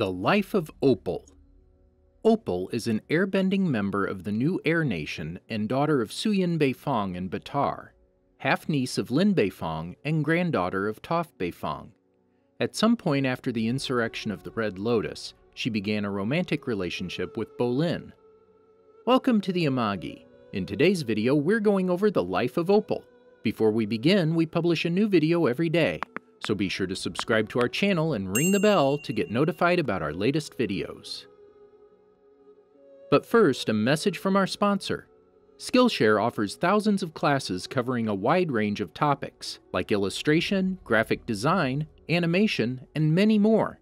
The Life of Opal Opal is an airbending member of the new Air Nation and daughter of Suyin Beifong and Baatar, half niece of Lin Beifong and granddaughter of Toph Beifong. At some point after the insurrection of the Red Lotus, she began a romantic relationship with Bolin. Welcome to the Amagi. In today's video, we're going over the life of Opal. Before we begin, we publish a new video every day, so be sure to subscribe to our channel and ring the bell to get notified about our latest videos. But first, a message from our sponsor. Skillshare offers thousands of classes covering a wide range of topics, like illustration, graphic design, animation, and many more.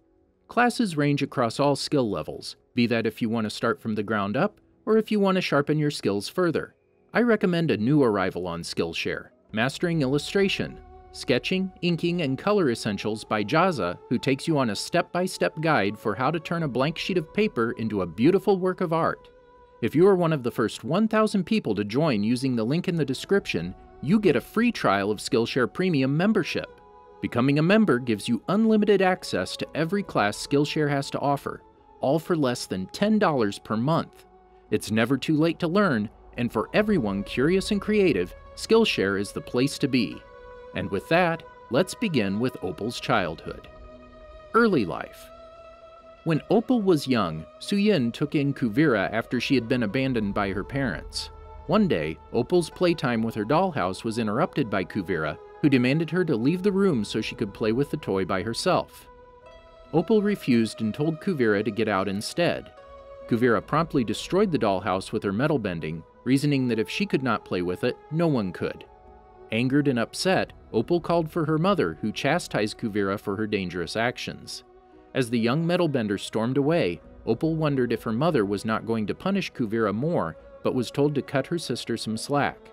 Classes range across all skill levels, be that if you want to start from the ground up, or if you want to sharpen your skills further. I recommend a new arrival on Skillshare, Mastering Illustration, Sketching, Inking, and Color Essentials by Jaza, who takes you on a step-by-step -step guide for how to turn a blank sheet of paper into a beautiful work of art. If you are one of the first 1,000 people to join using the link in the description, you get a free trial of Skillshare Premium membership. Becoming a member gives you unlimited access to every class Skillshare has to offer, all for less than $10 per month. It's never too late to learn, and for everyone curious and creative, Skillshare is the place to be. And with that, let's begin with Opal's childhood. Early life. When Opal was young, Suyin took in Kuvira after she had been abandoned by her parents. One day, Opal's playtime with her dollhouse was interrupted by Kuvira, who demanded her to leave the room so she could play with the toy by herself. Opal refused and told Kuvira to get out instead. Kuvira promptly destroyed the dollhouse with her metal bending, reasoning that if she could not play with it, no one could. Angered and upset, Opal called for her mother, who chastised Kuvira for her dangerous actions. As the young metalbender stormed away, Opal wondered if her mother was not going to punish Kuvira more, but was told to cut her sister some slack.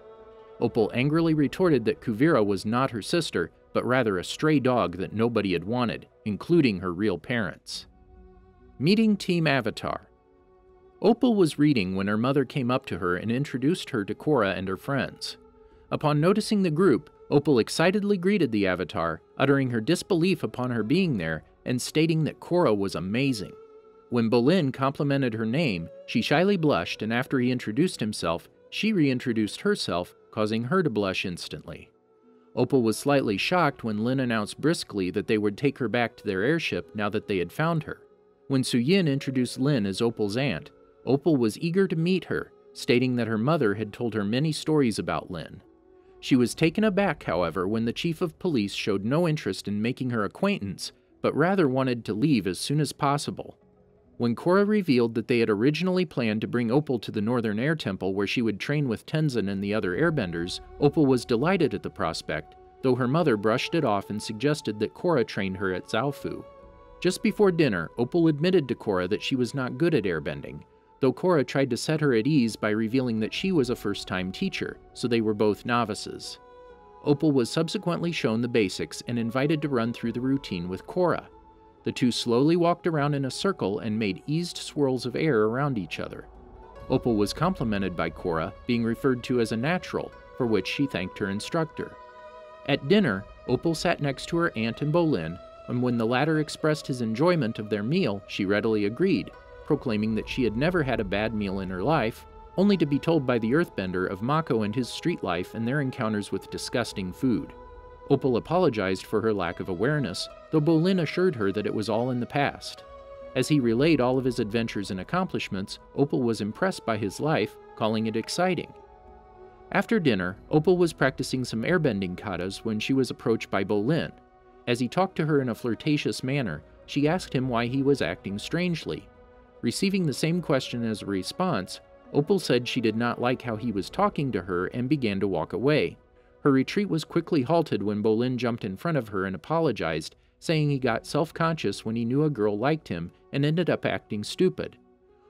Opal angrily retorted that Kuvira was not her sister, but rather a stray dog that nobody had wanted, including her real parents. Meeting Team Avatar Opal was reading when her mother came up to her and introduced her to Korra and her friends. Upon noticing the group, Opal excitedly greeted the Avatar, uttering her disbelief upon her being there and stating that Korra was amazing. When Bolin complimented her name, she shyly blushed, and after he introduced himself, she reintroduced herself, causing her to blush instantly. Opal was slightly shocked when Lin announced briskly that they would take her back to their airship now that they had found her. When Suyin introduced Lin as Opal's aunt, Opal was eager to meet her, stating that her mother had told her many stories about Lin. She was taken aback, however, when the chief of police showed no interest in making her acquaintance, but rather wanted to leave as soon as possible. When Korra revealed that they had originally planned to bring Opal to the Northern Air Temple where she would train with Tenzin and the other airbenders, Opal was delighted at the prospect, though her mother brushed it off and suggested that Korra train her at Zaofu. Just before dinner, Opal admitted to Korra that she was not good at airbending, though Korra tried to set her at ease by revealing that she was a first-time teacher, so they were both novices. Opal was subsequently shown the basics and invited to run through the routine with Korra. The two slowly walked around in a circle and made eased swirls of air around each other. Opal was complimented by Korra, being referred to as a natural, for which she thanked her instructor. At dinner, Opal sat next to her aunt and Bolin, and when the latter expressed his enjoyment of their meal, she readily agreed, proclaiming that she had never had a bad meal in her life, only to be told by the Earthbender of Mako and his street life and their encounters with disgusting food. Opal apologized for her lack of awareness, though Bolin assured her that it was all in the past. As he relayed all of his adventures and accomplishments, Opal was impressed by his life, calling it exciting. After dinner, Opal was practicing some airbending katas when she was approached by Bolin. As he talked to her in a flirtatious manner, she asked him why he was acting strangely. Receiving the same question as a response, Opal said she did not like how he was talking to her and began to walk away. Her retreat was quickly halted when Bolin jumped in front of her and apologized, saying he got self-conscious when he knew a girl liked him and ended up acting stupid.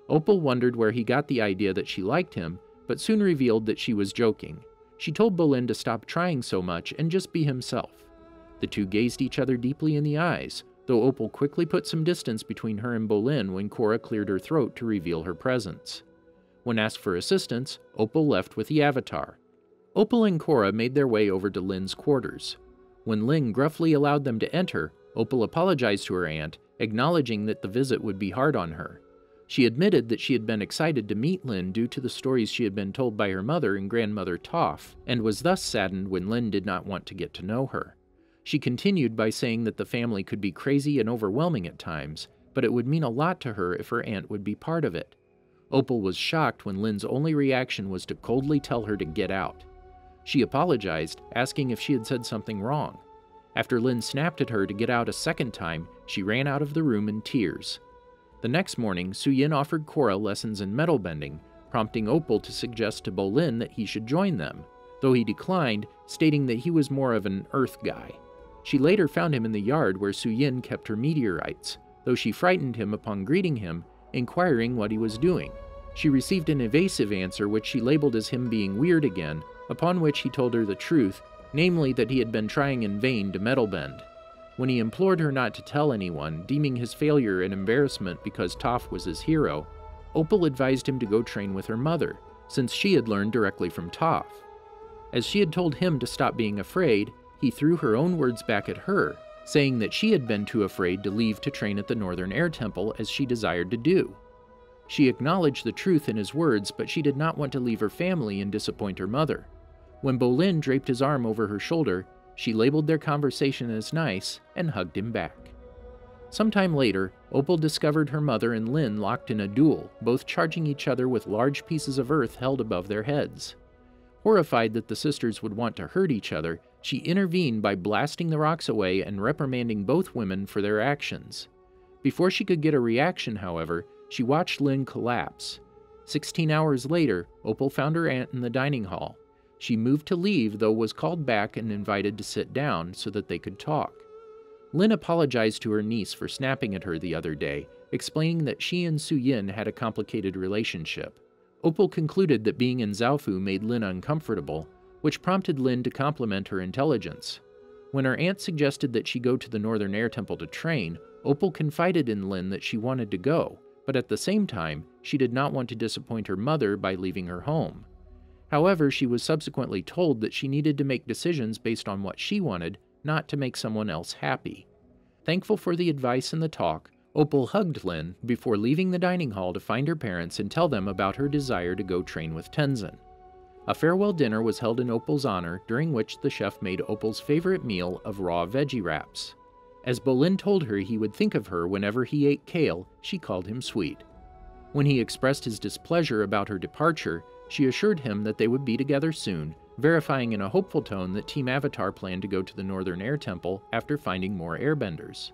Opal wondered where he got the idea that she liked him, but soon revealed that she was joking. She told Bolin to stop trying so much and just be himself. The two gazed each other deeply in the eyes, though Opal quickly put some distance between her and Bolin when Korra cleared her throat to reveal her presence. When asked for assistance, Opal left with the Avatar. Opal and Korra made their way over to Lin's quarters. When Lin gruffly allowed them to enter, Opal apologized to her aunt, acknowledging that the visit would be hard on her. She admitted that she had been excited to meet Lin due to the stories she had been told by her mother and grandmother Toph, and was thus saddened when Lin did not want to get to know her. She continued by saying that the family could be crazy and overwhelming at times, but it would mean a lot to her if her aunt would be part of it. Opal was shocked when Lin's only reaction was to coldly tell her to get out. She apologized, asking if she had said something wrong. After Lin snapped at her to get out a second time, she ran out of the room in tears. The next morning, Suyin offered Korra lessons in metal bending, prompting Opal to suggest to Bolin that he should join them, though he declined, stating that he was more of an earth guy. She later found him in the yard where Suyin kept her meteorites, though she frightened him upon greeting him, inquiring what he was doing. She received an evasive answer which she labeled as him being weird again, upon which he told her the truth, namely that he had been trying in vain to metal bend. When he implored her not to tell anyone, deeming his failure an embarrassment because Toph was his hero, Opal advised him to go train with her mother, since she had learned directly from Toph. As she had told him to stop being afraid, he threw her own words back at her, saying that she had been too afraid to leave to train at the Northern Air Temple as she desired to do. She acknowledged the truth in his words, but she did not want to leave her family and disappoint her mother. When Bolin draped his arm over her shoulder, she labeled their conversation as nice and hugged him back. Sometime later, Opal discovered her mother and Lin locked in a duel, both charging each other with large pieces of earth held above their heads. Horrified that the sisters would want to hurt each other, she intervened by blasting the rocks away and reprimanding both women for their actions. Before she could get a reaction, however, she watched Lin collapse. Sixteen hours later, Opal found her aunt in the dining hall. She moved to leave, though was called back and invited to sit down so that they could talk. Lin apologized to her niece for snapping at her the other day, explaining that she and Suyin had a complicated relationship. Opal concluded that being in Zaofu made Lin uncomfortable, which prompted Lin to compliment her intelligence. When her aunt suggested that she go to the Northern Air Temple to train, Opal confided in Lin that she wanted to go, but at the same time, she did not want to disappoint her mother by leaving her home. However, she was subsequently told that she needed to make decisions based on what she wanted, not to make someone else happy. Thankful for the advice and the talk, Opal hugged Lin before leaving the dining hall to find her parents and tell them about her desire to go train with Tenzin. A farewell dinner was held in Opal's honor, during which the chef made Opal's favorite meal of raw veggie wraps. As Bolin told her he would think of her whenever he ate kale, she called him sweet. When he expressed his displeasure about her departure, she assured him that they would be together soon, verifying in a hopeful tone that Team Avatar planned to go to the Northern Air Temple after finding more airbenders.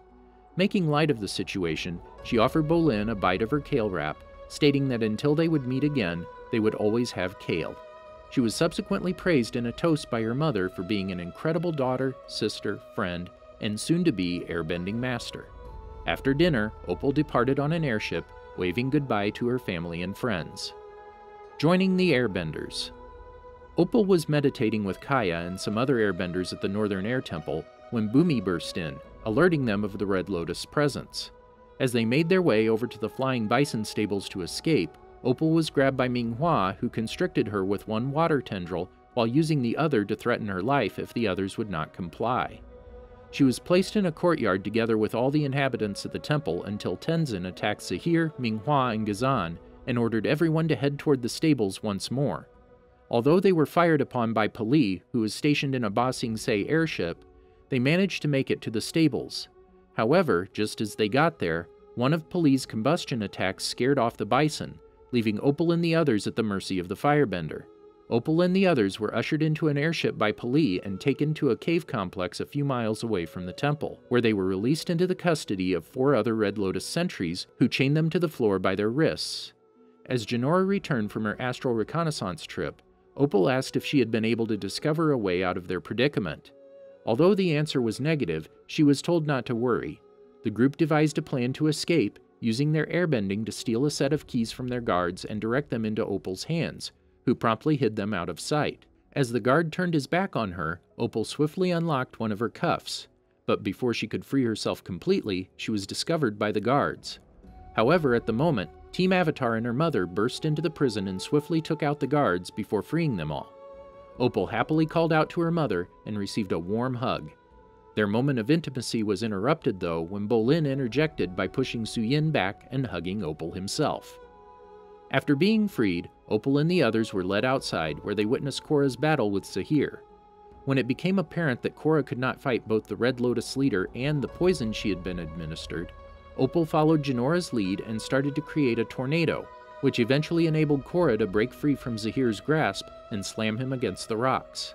Making light of the situation, she offered Bolin a bite of her kale wrap, stating that until they would meet again, they would always have kale. She was subsequently praised in a toast by her mother for being an incredible daughter, sister, friend, and soon to be airbending master. After dinner, Opal departed on an airship, waving goodbye to her family and friends joining the Airbenders. Opal was meditating with Kaya and some other Airbenders at the Northern Air Temple when Bumi burst in, alerting them of the Red Lotus presence. As they made their way over to the Flying Bison stables to escape, Opal was grabbed by Ming-Hua, who constricted her with one water tendril while using the other to threaten her life if the others would not comply. She was placed in a courtyard together with all the inhabitants of the temple until Tenzin attacked Zaheer, Ming-Hua, and Ghazan and ordered everyone to head toward the stables once more. Although they were fired upon by P'Li, who was stationed in a Ba Sing Se airship, they managed to make it to the stables. However, just as they got there, one of P'Li's combustion attacks scared off the bison, leaving Opal and the others at the mercy of the firebender. Opal and the others were ushered into an airship by P'Li and taken to a cave complex a few miles away from the temple, where they were released into the custody of four other Red Lotus sentries who chained them to the floor by their wrists. As Jinora returned from her astral reconnaissance trip, Opal asked if she had been able to discover a way out of their predicament. Although the answer was negative, she was told not to worry. The group devised a plan to escape, using their airbending to steal a set of keys from their guards and direct them into Opal's hands, who promptly hid them out of sight. As the guard turned his back on her, Opal swiftly unlocked one of her cuffs, but before she could free herself completely, she was discovered by the guards. However, at the moment, Team Avatar and her mother burst into the prison and swiftly took out the guards before freeing them all. Opal happily called out to her mother and received a warm hug. Their moment of intimacy was interrupted, though, when Bolin interjected by pushing Suyin back and hugging Opal himself. After being freed, Opal and the others were led outside, where they witnessed Korra's battle with Zaheer. When it became apparent that Korra could not fight both the Red Lotus leader and the poison she had been administered, Opal followed Jinora's lead and started to create a tornado, which eventually enabled Korra to break free from Zaheer's grasp and slam him against the rocks.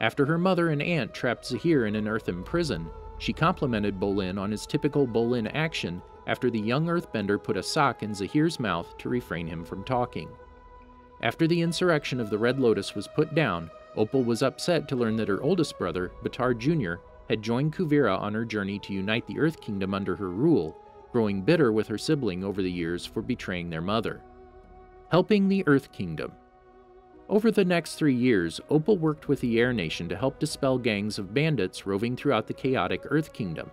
After her mother and aunt trapped Zaheer in an earthen prison, she complimented Bolin on his typical Bolin action after the young earthbender put a sock in Zaheer's mouth to refrain him from talking. After the insurrection of the Red Lotus was put down, Opal was upset to learn that her oldest brother, Baatar Jr., had joined Kuvira on her journey to unite the Earth Kingdom under her rule, growing bitter with her sibling over the years for betraying their mother. Helping the Earth Kingdom Over the next three years, Opal worked with the Air Nation to help dispel gangs of bandits roving throughout the chaotic Earth Kingdom.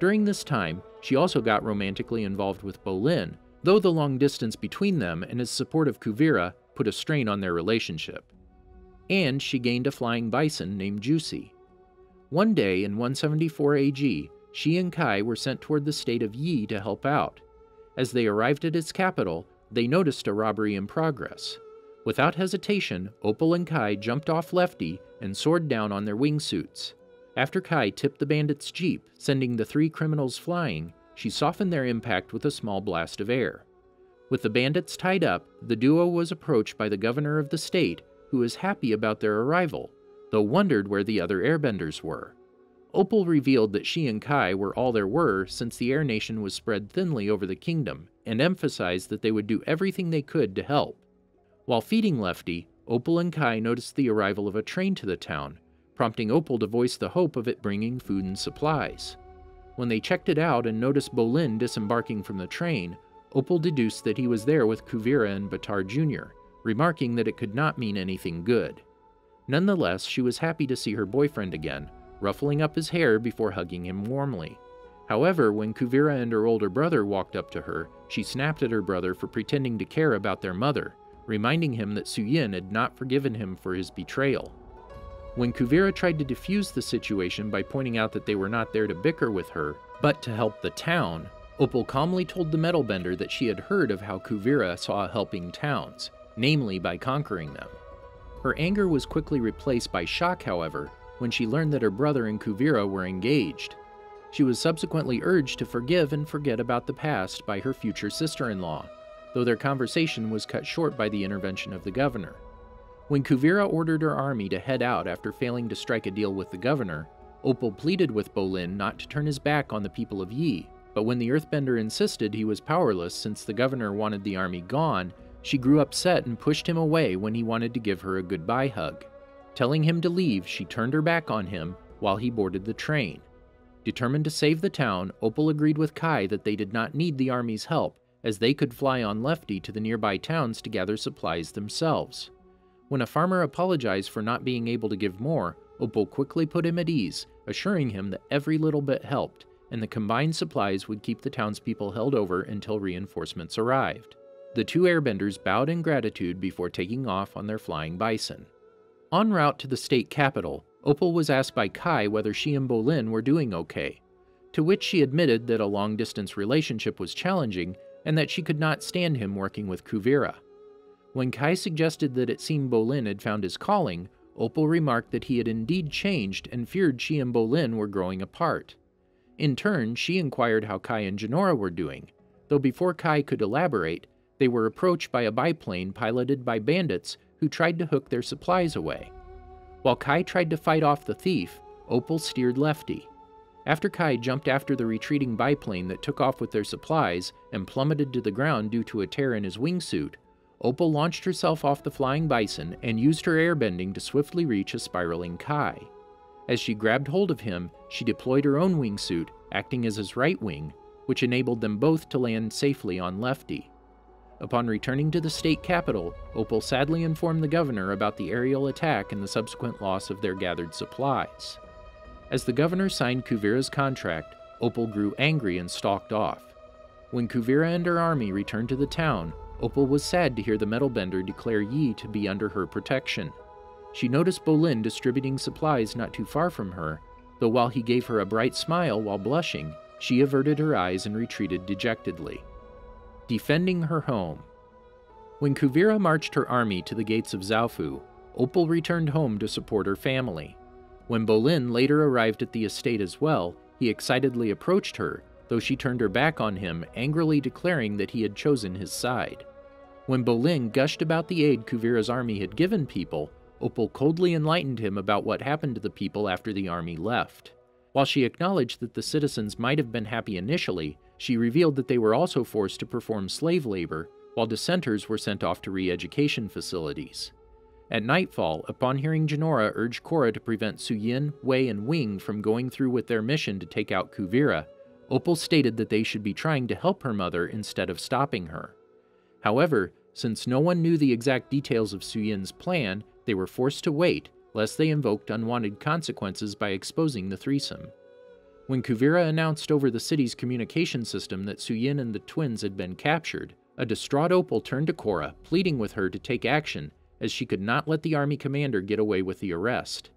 During this time, she also got romantically involved with Bolin, though the long distance between them and his support of Kuvira put a strain on their relationship and she gained a flying bison named Juicy. One day in 174 AG, she and Kai were sent toward the state of Yi to help out. As they arrived at its capital, they noticed a robbery in progress. Without hesitation, Opal and Kai jumped off Lefty and soared down on their wingsuits. After Kai tipped the bandits' jeep, sending the three criminals flying, she softened their impact with a small blast of air. With the bandits tied up, the duo was approached by the governor of the state who was happy about their arrival, though wondered where the other airbenders were. Opal revealed that she and Kai were all there were since the Air Nation was spread thinly over the kingdom, and emphasized that they would do everything they could to help. While feeding Lefty, Opal and Kai noticed the arrival of a train to the town, prompting Opal to voice the hope of it bringing food and supplies. When they checked it out and noticed Bolin disembarking from the train, Opal deduced that he was there with Kuvira and Baatar Jr., remarking that it could not mean anything good. Nonetheless, she was happy to see her boyfriend again, ruffling up his hair before hugging him warmly. However, when Kuvira and her older brother walked up to her, she snapped at her brother for pretending to care about their mother, reminding him that Suyin had not forgiven him for his betrayal. When Kuvira tried to defuse the situation by pointing out that they were not there to bicker with her, but to help the town, Opal calmly told the metalbender that she had heard of how Kuvira saw helping towns, namely by conquering them. Her anger was quickly replaced by shock, however, when she learned that her brother and Kuvira were engaged. She was subsequently urged to forgive and forget about the past by her future sister in law, though their conversation was cut short by the intervention of the governor. When Kuvira ordered her army to head out after failing to strike a deal with the governor, Opal pleaded with Bolin not to turn his back on the people of Yi, but when the Earthbender insisted he was powerless since the governor wanted the army gone, she grew upset and pushed him away when he wanted to give her a goodbye hug. Telling him to leave, she turned her back on him while he boarded the train. Determined to save the town, Opal agreed with Kai that they did not need the army's help, as they could fly on Lefty to the nearby towns to gather supplies themselves. When a farmer apologized for not being able to give more, Opal quickly put him at ease, assuring him that every little bit helped, and the combined supplies would keep the townspeople held over until reinforcements arrived. The two airbenders bowed in gratitude before taking off on their flying bison. En route to the state capital, Opal was asked by Kai whether she and Bolin were doing okay, to which she admitted that a long distance relationship was challenging and that she could not stand him working with Kuvira. When Kai suggested that it seemed Bolin had found his calling, Opal remarked that he had indeed changed and feared she and Bolin were growing apart. In turn, she inquired how Kai and Jinora were doing, though before Kai could elaborate, they were approached by a biplane piloted by bandits who tried to hook their supplies away. While Kai tried to fight off the thief, Opal steered lefty. After Kai jumped after the retreating biplane that took off with their supplies and plummeted to the ground due to a tear in his wingsuit, Opal launched herself off the flying bison and used her airbending to swiftly reach a spiraling Kai. As she grabbed hold of him, she deployed her own wingsuit, acting as his right wing, which enabled them both to land safely on Lefty. Upon returning to the state capital, Opal sadly informed the governor about the aerial attack and the subsequent loss of their gathered supplies. As the governor signed Kuvira's contract, Opal grew angry and stalked off. When Kuvira and her army returned to the town, Opal was sad to hear the metalbender declare Yi to be under her protection. She noticed Bolin distributing supplies not too far from her, though while he gave her a bright smile while blushing, she averted her eyes and retreated dejectedly. Defending her home. When Kuvira marched her army to the gates of Zaofu, Opal returned home to support her family. When Bolin later arrived at the estate as well, he excitedly approached her, though she turned her back on him, angrily declaring that he had chosen his side. When Bolin gushed about the aid Kuvira's army had given people, Opal coldly enlightened him about what happened to the people after the army left. While she acknowledged that the citizens might have been happy initially, she revealed that they were also forced to perform slave labor, while dissenters were sent off to re education facilities. At nightfall, upon hearing Jinora urge Korra to prevent Suyin, Wei, and Wing from going through with their mission to take out Kuvira, Opal stated that they should be trying to help her mother instead of stopping her. However, since no one knew the exact details of Suyin's plan, they were forced to wait, lest they invoked unwanted consequences by exposing the threesome. When Kuvira announced over the city's communication system that Suyin and the twins had been captured, a distraught Opal turned to Korra, pleading with her to take action as she could not let the army commander get away with the arrest.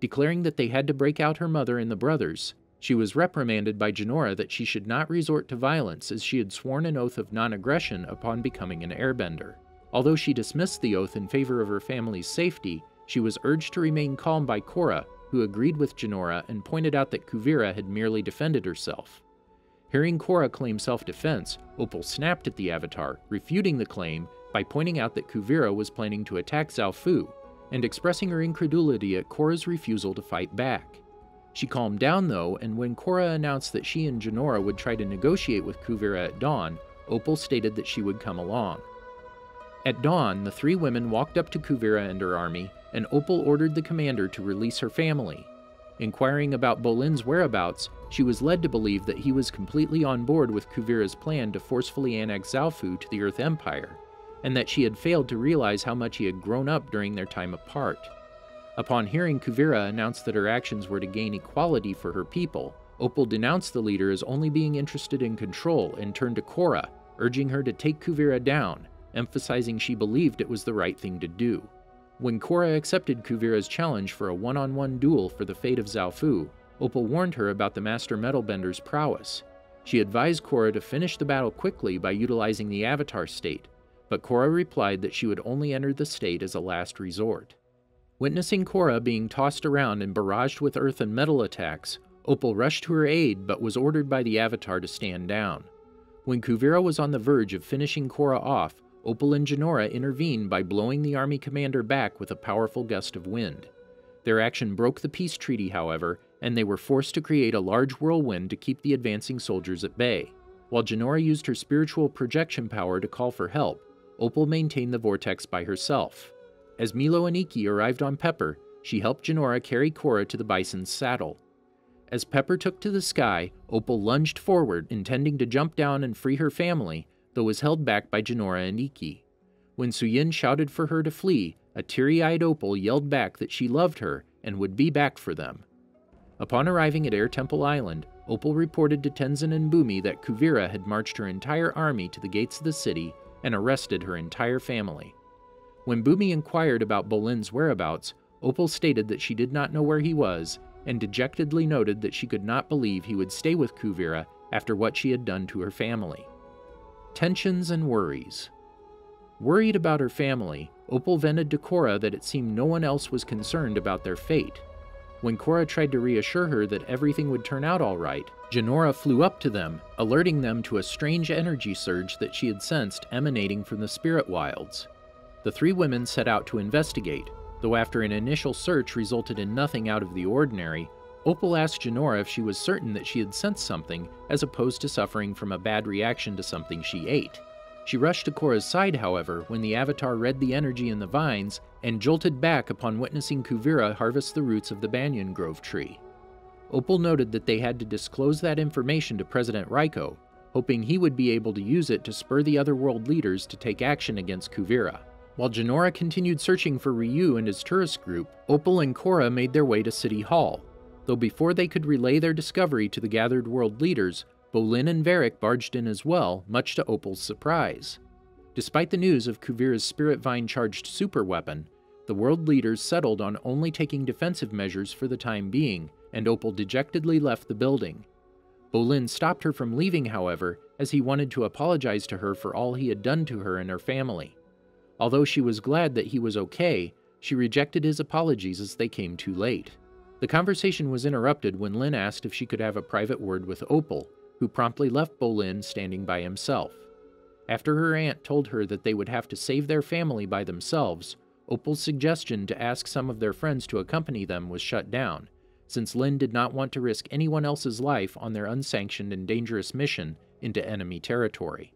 Declaring that they had to break out her mother and the brothers, she was reprimanded by Jinora that she should not resort to violence as she had sworn an oath of non aggression upon becoming an airbender. Although she dismissed the oath in favor of her family's safety, she was urged to remain calm by Korra, who agreed with Jinora and pointed out that Kuvira had merely defended herself. Hearing Korra claim self defense, Opal snapped at the Avatar, refuting the claim by pointing out that Kuvira was planning to attack Zaofu, and expressing her incredulity at Korra's refusal to fight back. She calmed down though, and when Korra announced that she and Jinora would try to negotiate with Kuvira at dawn, Opal stated that she would come along. At dawn, the three women walked up to Kuvira and her army, and Opal ordered the commander to release her family. Inquiring about Bolin's whereabouts, she was led to believe that he was completely on board with Kuvira's plan to forcefully annex Zaofu to the Earth Empire, and that she had failed to realize how much he had grown up during their time apart. Upon hearing Kuvira announce that her actions were to gain equality for her people, Opal denounced the leader as only being interested in control and turned to Korra, urging her to take Kuvira down, emphasizing she believed it was the right thing to do. When Korra accepted Kuvira's challenge for a one on one duel for the fate of Zaofu, Opal warned her about the Master Metalbender's prowess. She advised Korra to finish the battle quickly by utilizing the Avatar state, but Korra replied that she would only enter the state as a last resort. Witnessing Korra being tossed around and barraged with earth and metal attacks, Opal rushed to her aid but was ordered by the Avatar to stand down. When Kuvira was on the verge of finishing Korra off, Opal and Jinora intervened by blowing the army commander back with a powerful gust of wind. Their action broke the peace treaty, however, and they were forced to create a large whirlwind to keep the advancing soldiers at bay. While Jinora used her spiritual projection power to call for help, Opal maintained the vortex by herself. As Meelo and Iki arrived on Pepper, she helped Jinora carry Korra to the bison's saddle. As Pepper took to the sky, Opal lunged forward, intending to jump down and free her family, though was held back by Jinora and Iki. When Suyin shouted for her to flee, a teary eyed Opal yelled back that she loved her and would be back for them. Upon arriving at Air Temple Island, Opal reported to Tenzin and Bumi that Kuvira had marched her entire army to the gates of the city and arrested her entire family. When Bumi inquired about Bolin's whereabouts, Opal stated that she did not know where he was and dejectedly noted that she could not believe he would stay with Kuvira after what she had done to her family. Tensions and worries. Worried about her family, Opal vented to Korra that it seemed no one else was concerned about their fate. When Korra tried to reassure her that everything would turn out all right, Jinora flew up to them, alerting them to a strange energy surge that she had sensed emanating from the spirit wilds. The three women set out to investigate, though after an initial search resulted in nothing out of the ordinary, Opal asked Jinora if she was certain that she had sensed something, as opposed to suffering from a bad reaction to something she ate. She rushed to Korra's side, however, when the Avatar read the energy in the vines and jolted back upon witnessing Kuvira harvest the roots of the banyan grove tree. Opal noted that they had to disclose that information to President Raiko, hoping he would be able to use it to spur the other world leaders to take action against Kuvira. While Jinora continued searching for Ryu and his tourist group, Opal and Korra made their way to City Hall, though before they could relay their discovery to the gathered world leaders, Bolin and Varrick barged in as well, much to Opal's surprise. Despite the news of Kuvira's spirit vine charged super weapon, the world leaders settled on only taking defensive measures for the time being, and Opal dejectedly left the building. Bolin stopped her from leaving, however, as he wanted to apologize to her for all he had done to her and her family. Although she was glad that he was okay, she rejected his apologies as they came too late. The conversation was interrupted when Lin asked if she could have a private word with Opal, who promptly left Bolin standing by himself. After her aunt told her that they would have to save their family by themselves, Opal's suggestion to ask some of their friends to accompany them was shut down, since Lin did not want to risk anyone else's life on their unsanctioned and dangerous mission into enemy territory.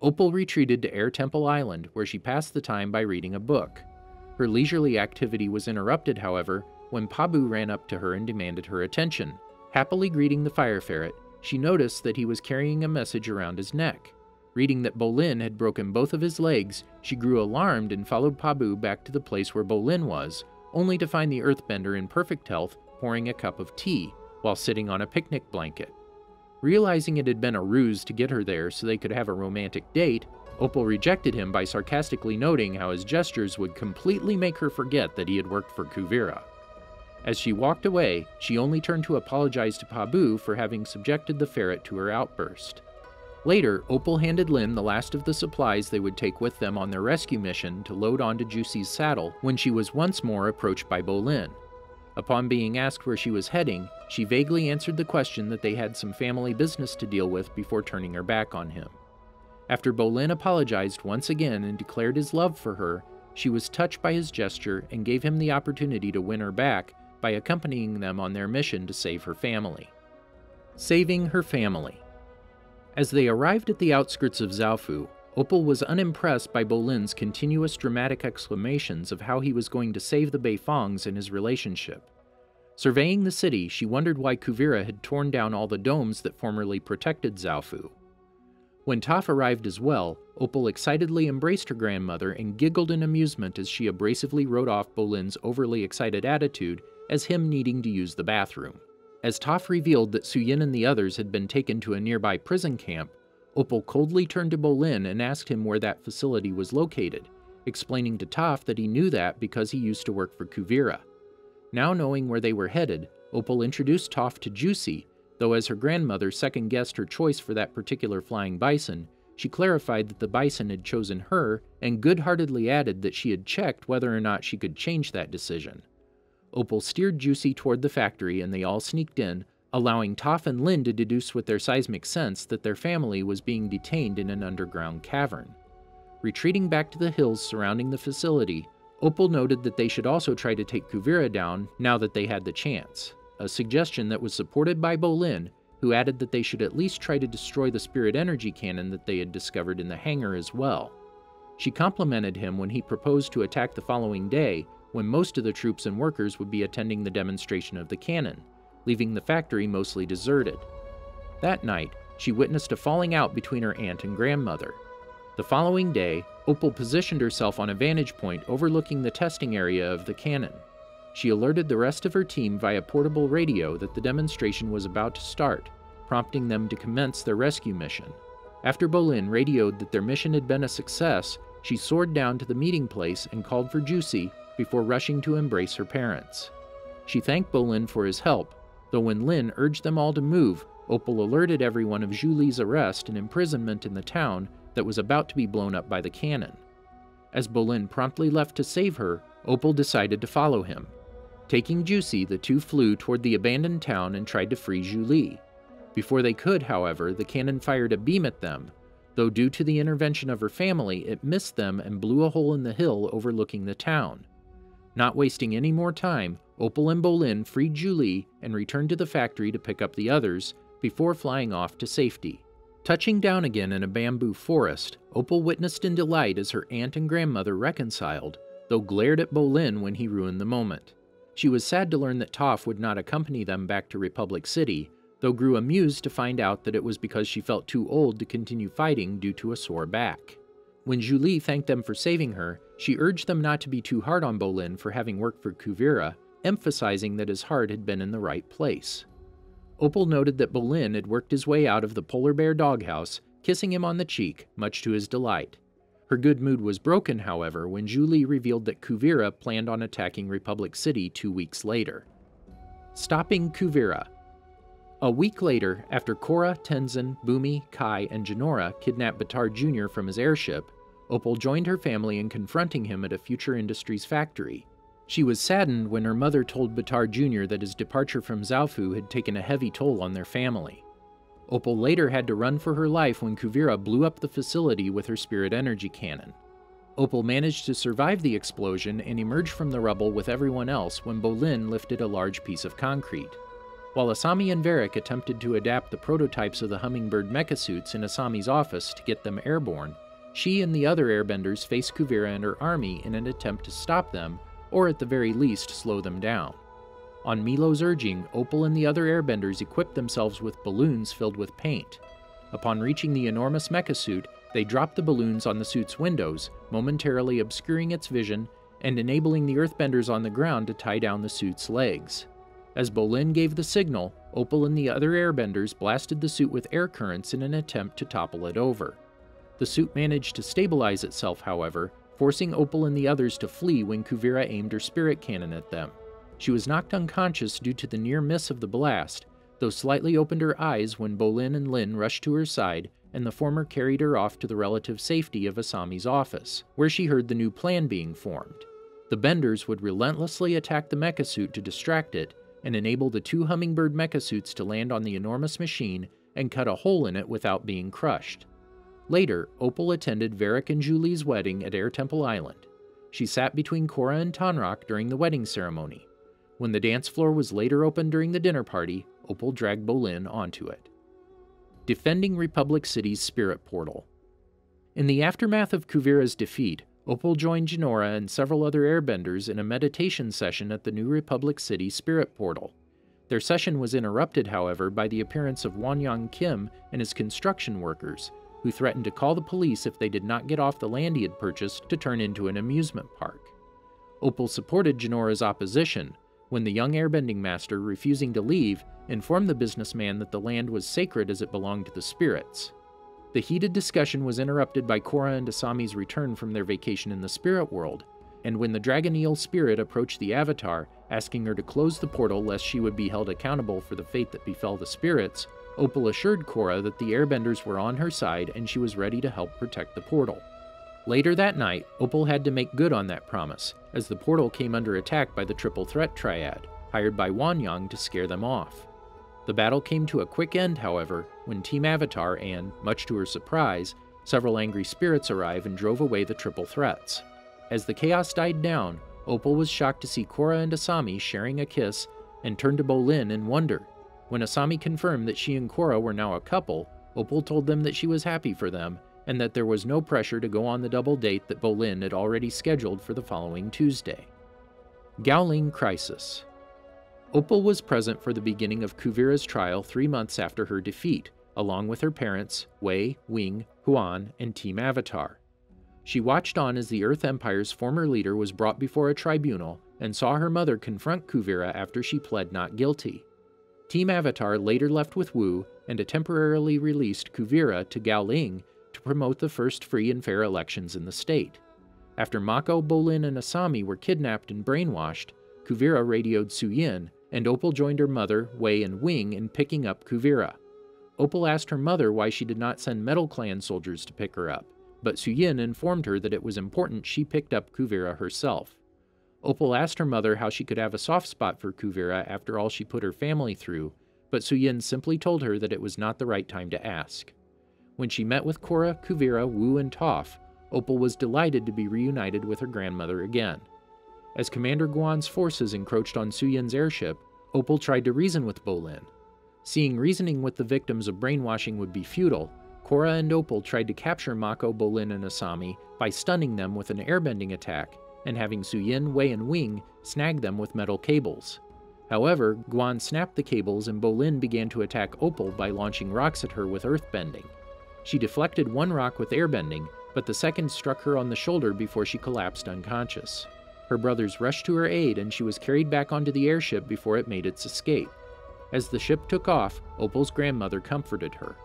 Opal retreated to Air Temple Island, where she passed the time by reading a book. Her leisurely activity was interrupted, however, when Pabu ran up to her and demanded her attention. Happily greeting the fire ferret, she noticed that he was carrying a message around his neck. Reading that Bolin had broken both of his legs, she grew alarmed and followed Pabu back to the place where Bolin was, only to find the earthbender in perfect health pouring a cup of tea while sitting on a picnic blanket. Realizing it had been a ruse to get her there so they could have a romantic date, Opal rejected him by sarcastically noting how his gestures would completely make her forget that he had worked for Kuvira. As she walked away, she only turned to apologize to Pabu for having subjected the ferret to her outburst. Later, Opal handed Lin the last of the supplies they would take with them on their rescue mission to load onto Juicy's saddle when she was once more approached by Bolin. Upon being asked where she was heading, she vaguely answered the question that they had some family business to deal with before turning her back on him. After Bolin apologized once again and declared his love for her, she was touched by his gesture and gave him the opportunity to win her back by accompanying them on their mission to save her family. Saving her family. As they arrived at the outskirts of Zaofu, Opal was unimpressed by Bolin's continuous dramatic exclamations of how he was going to save the Beifongs and his relationship. Surveying the city, she wondered why Kuvira had torn down all the domes that formerly protected Zaofu. When Toph arrived as well, Opal excitedly embraced her grandmother and giggled in amusement as she abrasively wrote off Bolin's overly excited attitude as him needing to use the bathroom. As Toph revealed that Suyin and the others had been taken to a nearby prison camp, Opal coldly turned to Bolin and asked him where that facility was located, explaining to Toph that he knew that because he used to work for Kuvira. Now knowing where they were headed, Opal introduced Toph to Juicy, though as her grandmother second guessed her choice for that particular flying bison, she clarified that the bison had chosen her and good heartedly added that she had checked whether or not she could change that decision. Opal steered Juicy toward the factory and they all sneaked in, allowing Toph and Lin to deduce with their seismic sense that their family was being detained in an underground cavern. Retreating back to the hills surrounding the facility, Opal noted that they should also try to take Kuvira down now that they had the chance, a suggestion that was supported by Bolin, who added that they should at least try to destroy the spirit energy cannon that they had discovered in the hangar as well. She complimented him when he proposed to attack the following day, when most of the troops and workers would be attending the demonstration of the cannon, leaving the factory mostly deserted. That night, she witnessed a falling out between her aunt and grandmother. The following day, Opal positioned herself on a vantage point overlooking the testing area of the cannon. She alerted the rest of her team via portable radio that the demonstration was about to start, prompting them to commence their rescue mission. After Bolin radioed that their mission had been a success, she soared down to the meeting place and called for Juicy before rushing to embrace her parents. She thanked Bolin for his help, though when Lin urged them all to move, Opal alerted everyone of Zhu Li's arrest and imprisonment in the town that was about to be blown up by the cannon. As Bolin promptly left to save her, Opal decided to follow him. Taking Juicy, the two flew toward the abandoned town and tried to free Zhu Li. Before they could, however, the cannon fired a beam at them, though due to the intervention of her family, it missed them and blew a hole in the hill overlooking the town. Not wasting any more time, Opal and Bolin freed Zhu Li and returned to the factory to pick up the others before flying off to safety. Touching down again in a bamboo forest, Opal witnessed in delight as her aunt and grandmother reconciled, though glared at Bolin when he ruined the moment. She was sad to learn that Toph would not accompany them back to Republic City, though grew amused to find out that it was because she felt too old to continue fighting due to a sore back. When Zhu Li thanked them for saving her, she urged them not to be too hard on Bolin for having worked for Kuvira, emphasizing that his heart had been in the right place. Opal noted that Bolin had worked his way out of the polar bear doghouse, kissing him on the cheek, much to his delight. Her good mood was broken, however, when Zhu Li revealed that Kuvira planned on attacking Republic City two weeks later. Stopping Kuvira. A week later, after Korra, Tenzin, Bumi, Kai, and Jinora kidnapped Baatar Jr. from his airship, Opal joined her family in confronting him at a Future Industries factory. She was saddened when her mother told Baatar Jr. that his departure from Zaofu had taken a heavy toll on their family. Opal later had to run for her life when Kuvira blew up the facility with her spirit energy cannon. Opal managed to survive the explosion and emerge from the rubble with everyone else when Bolin lifted a large piece of concrete. While Asami and Varrick attempted to adapt the prototypes of the Hummingbird mecha-suits in Asami's office to get them airborne, she and the other airbenders faced Kuvira and her army in an attempt to stop them, or at the very least slow them down. On Meelo's urging, Opal and the other airbenders equipped themselves with balloons filled with paint. Upon reaching the enormous mecha suit, they dropped the balloons on the suit's windows, momentarily obscuring its vision and enabling the earthbenders on the ground to tie down the suit's legs. As Bolin gave the signal, Opal and the other airbenders blasted the suit with air currents in an attempt to topple it over. The suit managed to stabilize itself, however, forcing Opal and the others to flee when Kuvira aimed her spirit cannon at them. She was knocked unconscious due to the near miss of the blast, though slightly opened her eyes when Bolin and Lin rushed to her side and the former carried her off to the relative safety of Asami's office, where she heard the new plan being formed. The Benders would relentlessly attack the mecha suit to distract it and enable the two Hummingbird mecha suits to land on the enormous machine and cut a hole in it without being crushed. Later, Opal attended Varrick and Zhu Li's wedding at Air Temple Island. She sat between Korra and Tonraq during the wedding ceremony. When the dance floor was later opened during the dinner party, Opal dragged Bolin onto it defending Republic City's spirit portal. In the aftermath of Kuvira's defeat, Opal joined Jinora and several other airbenders in a meditation session at the New Republic City spirit portal. Their session was interrupted, however, by the appearance of Wonyong Keum and his construction workers, who threatened to call the police if they did not get off the land he had purchased to turn into an amusement park. Opal supported Jinora's opposition, when the young airbending master, refusing to leave, informed the businessman that the land was sacred as it belonged to the spirits. The heated discussion was interrupted by Korra and Asami's return from their vacation in the spirit world, and when the Dragon Eel spirit approached the Avatar, asking her to close the portal lest she would be held accountable for the fate that befell the spirits, Opal assured Korra that the airbenders were on her side and she was ready to help protect the portal. Later that night, Opal had to make good on that promise, as the portal came under attack by the Triple Threat Triad, hired by Wonyong to scare them off. The battle came to a quick end, however, when Team Avatar and, much to her surprise, several angry spirits arrived and drove away the Triple Threats. As the chaos died down, Opal was shocked to see Korra and Asami sharing a kiss and turned to Bolin in wonder. When Asami confirmed that she and Korra were now a couple, Opal told them that she was happy for them and that there was no pressure to go on the double date that Bolin had already scheduled for the following Tuesday. Gaoling Crisis Opal was present for the beginning of Kuvira's trial three months after her defeat, along with her parents, Wei, Wing, Huan, and Team Avatar. She watched on as the Earth Empire's former leader was brought before a tribunal and saw her mother confront Kuvira after she pled not guilty. Team Avatar later left with Wu and a temporarily released Kuvira to Gaoling to promote the first free and fair elections in the state. After Mako, Bolin, and Asami were kidnapped and brainwashed, Kuvira radioed Suyin, and Opal joined her mother, Wei, and Wing in picking up Kuvira. Opal asked her mother why she did not send Metal Clan soldiers to pick her up, but Suyin informed her that it was important she picked up Kuvira herself. Opal asked her mother how she could have a soft spot for Kuvira after all she put her family through, but Suyin simply told her that it was not the right time to ask. When she met with Korra, Kuvira, Wu, and Toph, Opal was delighted to be reunited with her grandmother again. As Commander Guan's forces encroached on Su Suyin's airship, Opal tried to reason with Bolin. Seeing reasoning with the victims of brainwashing would be futile, Korra and Opal tried to capture Mako, Bolin, and Asami by stunning them with an airbending attack and having Suyin, Wei, and Wing snag them with metal cables. However, Guan snapped the cables and Bolin began to attack Opal by launching rocks at her with earthbending. She deflected one rock with airbending, but the second struck her on the shoulder before she collapsed unconscious. Her brothers rushed to her aid and she was carried back onto the airship before it made its escape. As the ship took off, Opal's grandmother comforted her.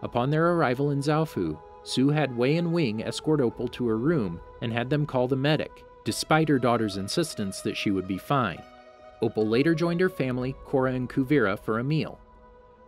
Upon their arrival in Zaofu, Su had Wei and Wing escort Opal to her room and had them call the medic, despite her daughter's insistence that she would be fine. Opal later joined her family, Korra and Kuvira, for a meal.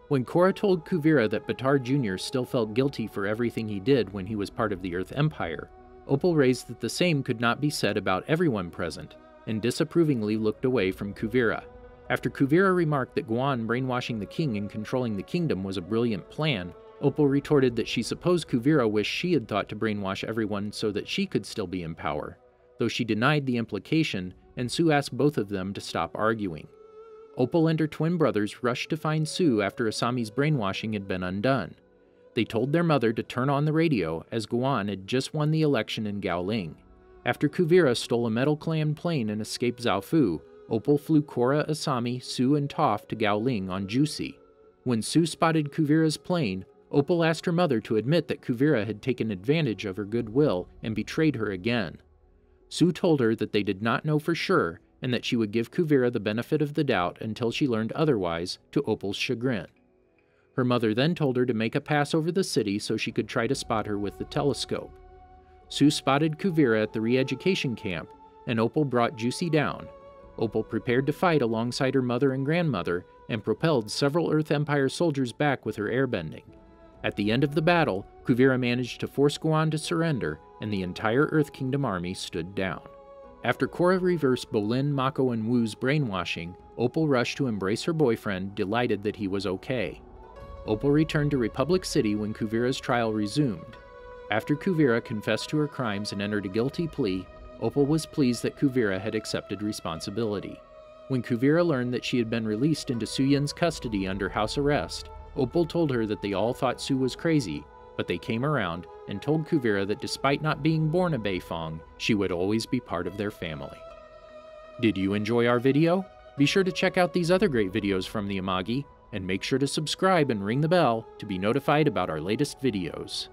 When Korra told Kuvira that Baatar Jr. still felt guilty for everything he did when he was part of the Earth Empire, Opal raised that the same could not be said about everyone present, and disapprovingly looked away from Kuvira. After Kuvira remarked that Guan brainwashing the king and controlling the kingdom was a brilliant plan, Opal retorted that she supposed Kuvira wished she had thought to brainwash everyone so that she could still be in power, though she denied the implication, and Su asked both of them to stop arguing. Opal and her twin brothers rushed to find Su after Asami's brainwashing had been undone. They told their mother to turn on the radio as Guan had just won the election in Gaoling. After Kuvira stole a Metal Clan plane and escaped Zaofu, Opal flew Korra, Asami, Su, and Toph to Gaoling on Juicy. When Su spotted Kuvira's plane, Opal asked her mother to admit that Kuvira had taken advantage of her goodwill and betrayed her again. Su told her that they did not know for sure and that she would give Kuvira the benefit of the doubt until she learned otherwise, to Opal's chagrin. Her mother then told her to make a pass over the city so she could try to spot her with the telescope. Su spotted Kuvira at the re education camp, and Opal brought Juicy down. Opal prepared to fight alongside her mother and grandmother and propelled several Earth Empire soldiers back with her airbending. At the end of the battle, Kuvira managed to force Guan to surrender, and the entire Earth Kingdom army stood down. After Korra reversed Bolin, Mako, and Wu's brainwashing, Opal rushed to embrace her boyfriend, delighted that he was okay. Opal returned to Republic City when Kuvira's trial resumed. After Kuvira confessed to her crimes and entered a guilty plea, Opal was pleased that Kuvira had accepted responsibility. When Kuvira learned that she had been released into Suyin's custody under house arrest, Opal told her that they all thought Su was crazy, but they came around and told Kuvira that despite not being born a Beifong, she would always be part of their family. Did you enjoy our video? Be sure to check out these other great videos from the Amagi, and make sure to subscribe and ring the bell to be notified about our latest videos.